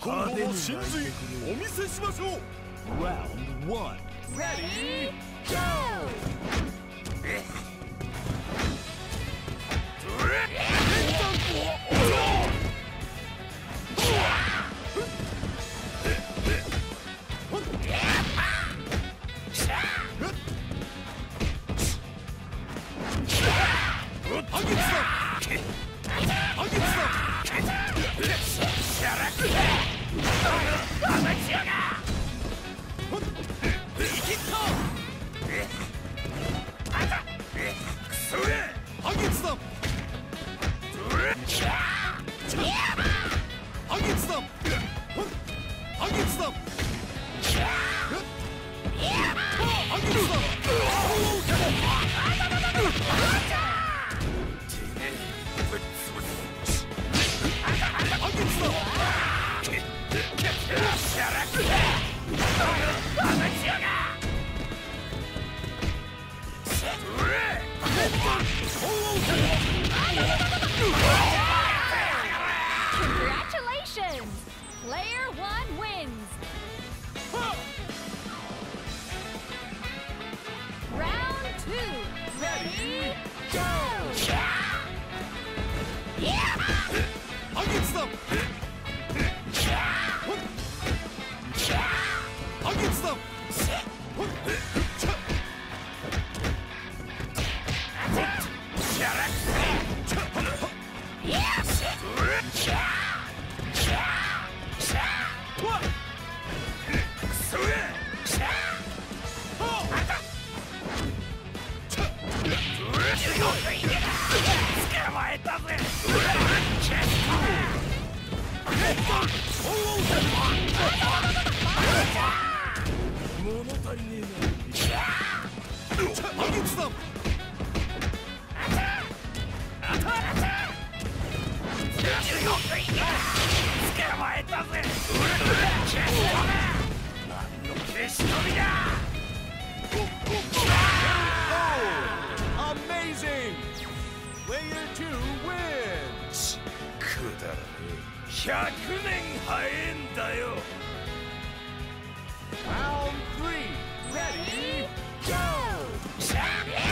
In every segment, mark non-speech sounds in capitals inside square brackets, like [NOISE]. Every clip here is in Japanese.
今度も真髄お見せしましょう。Round 1 Ready? Go! [LAUGHS] Yeah! Let's go! 捕まえたぜ100年早えんだよ Round 3 Ready Go!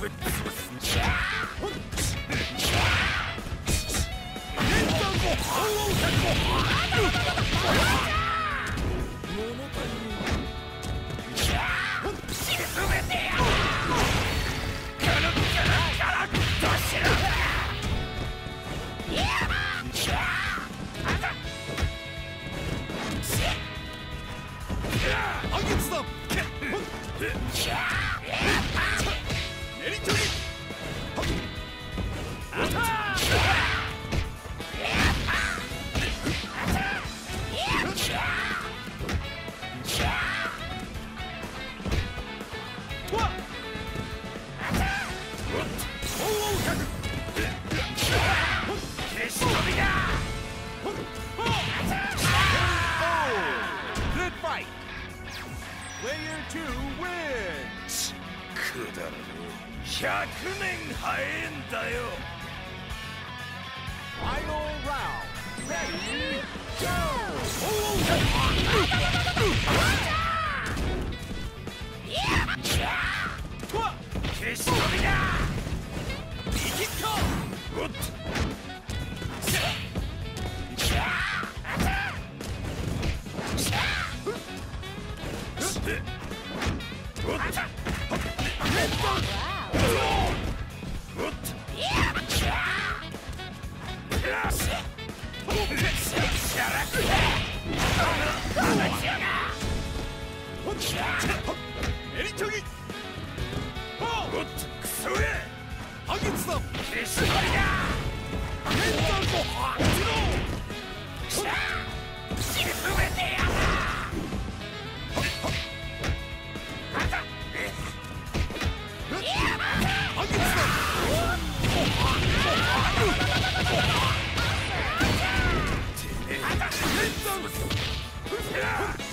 ぶっ潰すんじゃ年間も本音客も物足りぬ沈めてやるガラガラガラッとしろあげつだ。fight! Player 2 wins! くだらねえ100年早えんだよ Final round! Ready? Go! Oh! Yeah! 消し飛びだため